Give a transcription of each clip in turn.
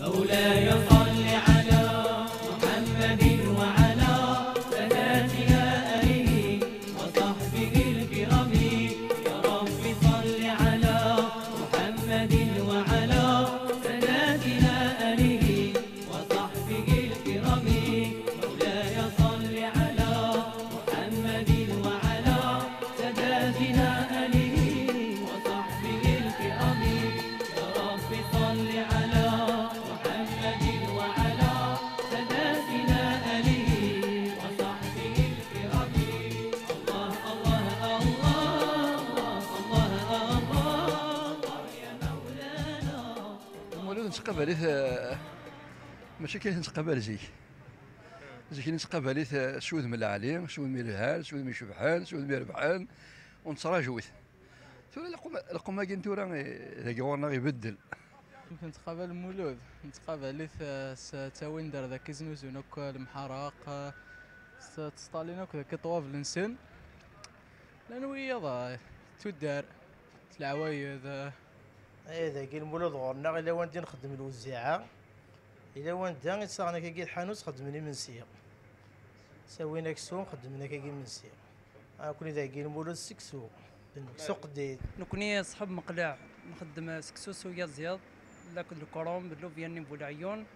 مولاي. نتقبل ماشي كاين نتقبل زيك زيك نتقبل سود من العلي سود من الهال سود من شبحان سود من ربحان ونتراجوث ثم القوم كاين تورا ذاك يمكن نتقابل المولود نتقابل تاوين دار ذاك زنوزون هكا المحرق تسطالين هكا ذاك طواف الإنسان. لأنه هي تدار العوايد إيه ذاك المولود غورنا إلا وانت نخدم الوزاعه إلا وانت يتصاغنا كي الحانوت خدمني من سيا سوينا كسو خدمنا كي من سيا آه كوني ذاك المولود سكسو سوق ديد نكوني صحاب مقلاع نخدم سكسوس ويا زياد لكن الكروم باللوفياني بولعيون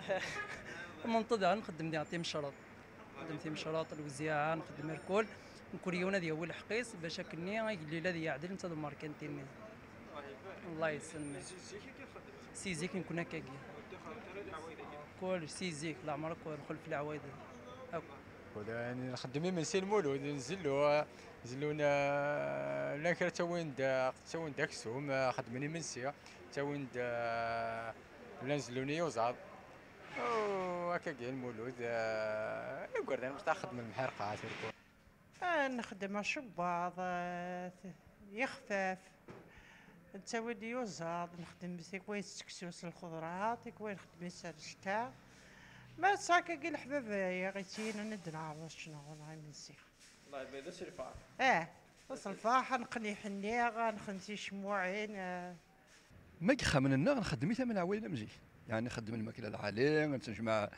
منتظر نخدم دي تيم شرط. نخدم تيم شرط الوزيعة نخدم الكل. نكوريونا دي اول حقيس باش كني الليلة دي يعدل انت ماركنتيني. الله يسلمك. سيزيك نكون هكاكي كل سيزيك لا عمرك خلف العوايد. هاك. ولا يعني نخدم من سي المولود نزلو نزلونا لا كرا تاوين دا تاوين داك السوم خدمني من سي. تاوين دا لا نزلوني يوزعض وهكا كاين المولود يقول أنا مستخدم من المحرقات آه نخدم شباط آه، يخفاف نسوي يوزاد نخدم سيكوين سكسوس الخضروات كوين نخدم سال الشتاء ما تساكا كي الحبابية غيتين ند نعرف شنو نهاي من سيخ الله يبيض الشرفاء آه بس الفاحة نقني حنيغة نخنسي شموعين آه. ما من النار نخدم ثمن عوالي مزيك يعني نخدم الماكلة العالية نتجمع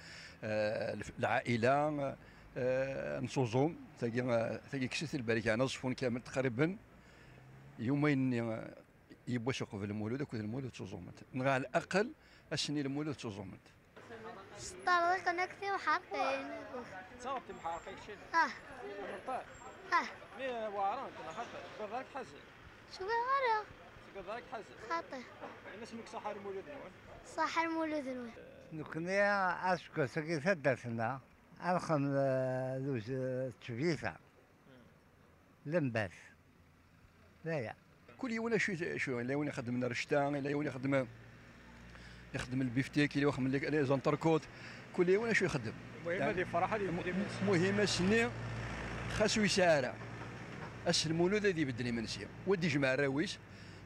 آه، العائلة آه، نصوزوم تلاقي تلاقي كسيت البركة نصفون كامل تقريبا. يومين يبوش قبل المولود كل المولود تصومت نغا على الأقل السنين المولود تصومت طريق نكتي وحاطين صوتي محارقين شنو؟ آه مرطال آه مي واران كنا خاطر. قدرك حزن. شو غير قدرك حزن. خاطر. يعني اسمك صح المولود نون. صح المولود نوي نكني أشكو سكي سدسنا أرخم لوز تشفيفة. لمباس. لا يا كل يوم شو شو لا يوم يخدم رشتان لا يوم يخدم يخدم البيفتيك اللي يخدم لي زونتركوت كل يوم شو يخدم. المهم هذه فرحه اللي المهم السني خاصو يسارع اس المولود هذه بدني منسي ودي جمع الراويس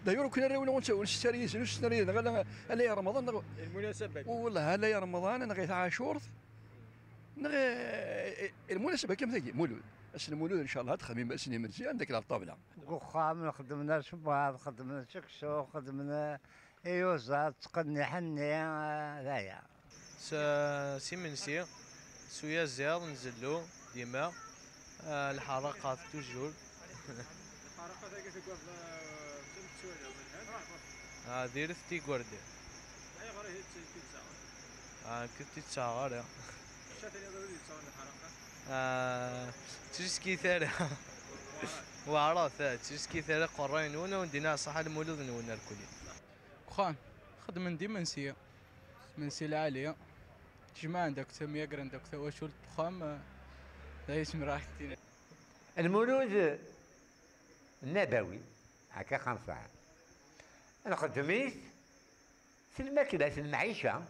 دايور كنا راوي ونسوي نستري نستري. غلا لا يا رمضان المناسبة. والله هلا يا رمضان أنا غير عاشور نغي المناسبة كم تجي مولود. المولود إن شاء الله تخميم اسني منسي عندك على الطابله قخام خدمنا شباب خدمنا شكشو خدمنا يوزا تقني حني لا يا سيمنسي سويا زياد نزلو ديما آه الحركات توجور. الحركه ذاك تقول آه ديرت تي كوردي اي غير هي تسعه آه كنت تشاغر شاتني ضروري تصور الحركه تشكي ثاري وعرف تشكي ثاري قرين ونا وندينا صح المولود نونا الكلي خان خدم من دي منسية. منسية العالية. تجمع عندك عندك توا شو الطخام لا يسمى راحتين المولود النبوي هكا خمسة أنا خدمت في الماكلة في المعيشة.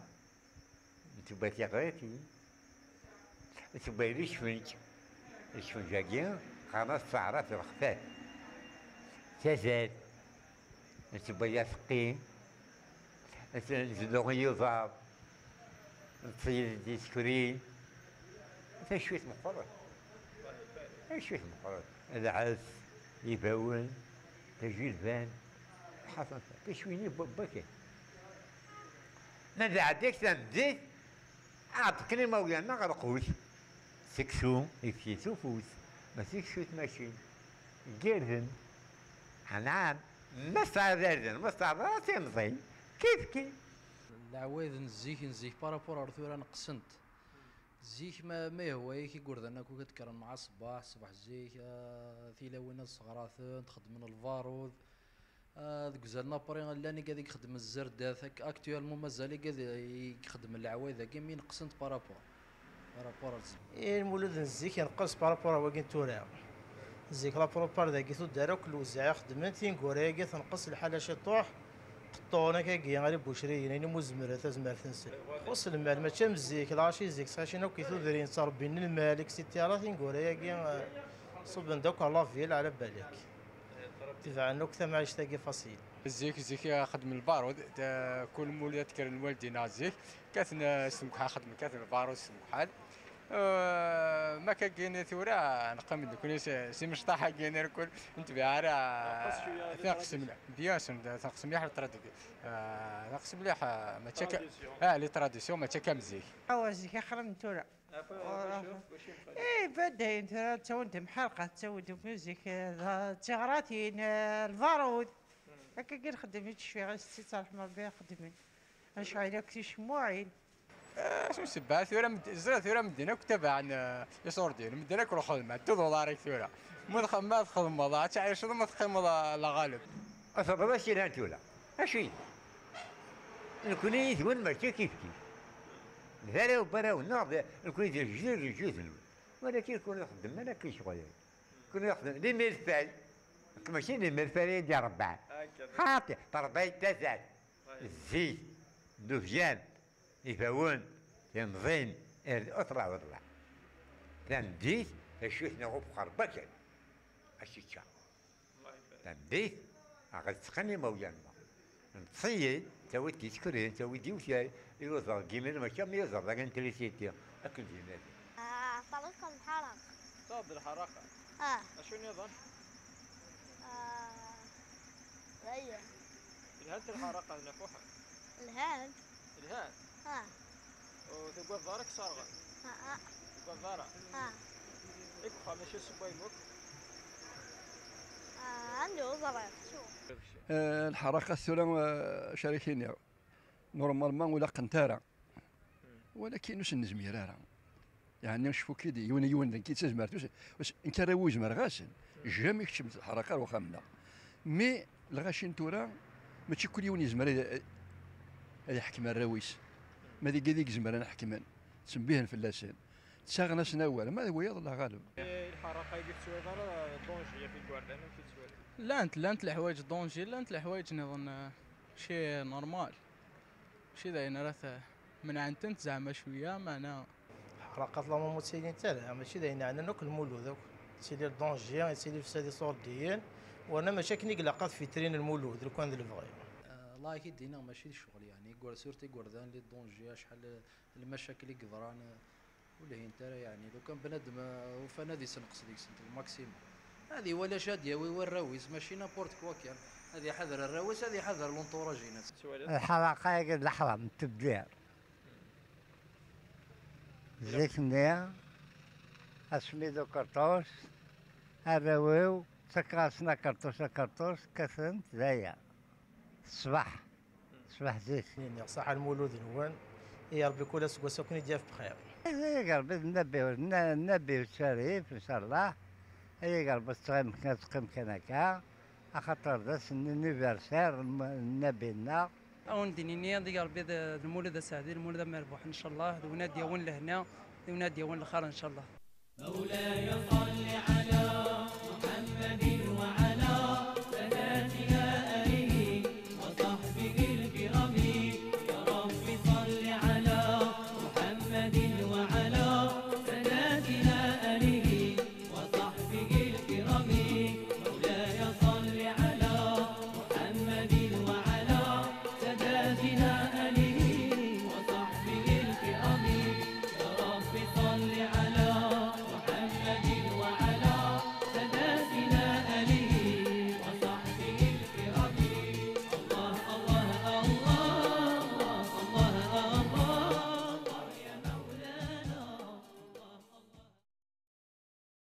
تبقى تغيتي تبقى لي شفنج الشفنجاكين خلاص تعرف الخفاف تزاد تبقى يثقين نزيدو يضاب نطيب ديسكرين تا شوية مقرر؟ شوية مقرر؟ العز يبون تجيل فان حسن بشويني بكي نادي عديك تنزيت عاد كلمة ويانا غرقوش سكسو يكسيسو فوس ما سكسو حنان ما صار زردن ما صار راسي نضي كيف كيف العوايد نزيك نزيك بارابور ثورة نقسنت زيك ما ما هو كي قردنا كو كتكرن مع الصباح صباح زيك آه ثيلاوين الصغراثن تخدم من الفاروض آه ذوك زالنا بري لاني قاعد يخدم الزرد هذاك اكتوالمون مازال قاعد يخدم العوايد كي مين قسنت بارابور بارابور إيه المولود نزيك ينقص بارابور هو كين تورا زيك لابروبار ذاك ثو داروك الوزع خدمن تين كوريكي تنقص الحالة شي طوح قطونا كي غير بوشري يعني مزمرة تزمر تنسل خص المال ماشي مزيك لاشي زيك ساشي نو كيثو درين صار بين المالك سيتي راه تين كوريكي صبن دوك الله فيل على بالك. تبع نوك ثم عيش تاقي فصيل. زيك زيك خدم البارود كل مولات كان والدينا زيك كاتنا سمكحال خدم كاتنا البارود سمكحال آه، ما كاين ثورة نقم نكون سي مشطاحة كاين الكل. نتبع راه تنقسم بيان تنقسم مليح التراديك تنقسم مليح ما تشكا آه لي تراديسيون ما تشكا مزيك اوازيك خرم تورا إيه بداين ترى تسوي محرقة تسوي ميوزيك. تغراتين البارود هكا كي نخدم شوية غير ستي صالح ما بها خدمين اش عينك شي شموعين. شو سبعة ثورة مد... زرا ثورة مدينة كتابة عن يصور ديال مدينة كل خدمة دو دولاريك ثورة. ما دخل ما تخدم مضى تعيش ما تخدم لا غالب. أصلا باش يلان ولا أشي نكون يثون ماشي كيف كيف. ذرا وبرا والنار نكون يجزر الجزء ولكن يكون يخدم أنا كي شغل يكون يخدم لي ميرفال ماشي لي ميرفال يدي ربع خاطي تربي تزال. الزيت دفجان يفاون ينظين اطلع واطلع تنديت اشوفنا غوب خربكا اشيكا تنديت اغتسقني مويانا نتصيد تاوي تيسكرين تاوي ديوشاي يوزر كيمين ما كان يوزر ذاك انتريسيتي أكل جيناتي آه طلقكم حرق. صاد الحركة آه. شنو يظن؟ الهند الحركة هنا فوحة. الهند الهند آه وتقول ظهرك صارغة. آه تقول ظهرك آه إيك خامش السباي موك آه، عندي وزراء شو الثوره آه، نورمالمون ولا قنتاره ولكن واش نزمير راه يعني نشوفو كيدي يون يون كي تزمرت واش إنت راه وزمر غاسن جامي كتشمت الحركة واخا منا مي الغاشين تورا ماشي كل يوم يزمر هذا يحكم الراويس. ما ذي قديك زمر أنا حكمان تسميه الفلاسين تساغنا سناوال ما هو؟ يضل غالب. الحركة يجي تسوي ظهر دونجية في الكواردان وكي تسوي لانت لانت الحوايج دونجي لانت الحوايج نظن شي نورمال. شي داين راث من عند أنت زعما شوية معنا حلقات لا مو تسيلين تالا ماشي داين عندنا نوك المولود دوك تسيلي الدونجيان يسيلي في سادي صورديين وأنا ماشي كني قلقات في ترين المولود لو كان الفغي الله أكيد دينا ماشي الشغل يعني يقول سورتي قردان لي دونجي شحال المشاكل اللي قدران ولا هي انت يعني لو كان بنادم آه، وفنادي سنقص ديك سنت الماكسيموم هذه ولا شادية وي والراويس ماشي نابورت كوا كان. هذه حذر الراويس هذه حذر لونطوراجينا الحلقة قد الحرام تبدير زيك منيا اسميدو كرطوس الراويو تكاسنا كرطوس كرطوس كثنت زايا. الصباح صباح زيت. يعني صح المولود نوان يا ربي كل سوق سكني ديال بخير يا قلبي النبي النبي الشريف إن شاء الله. يا قلبي تقيم تقيم كان هكا. خاطر ذا النبي لنا. اون دينيني دي ربي المولد سعدي المولد مربوح إن شاء الله. ذو نادي وين لهنا ذو نادي وين الآخر إن شاء الله. مولاي صل على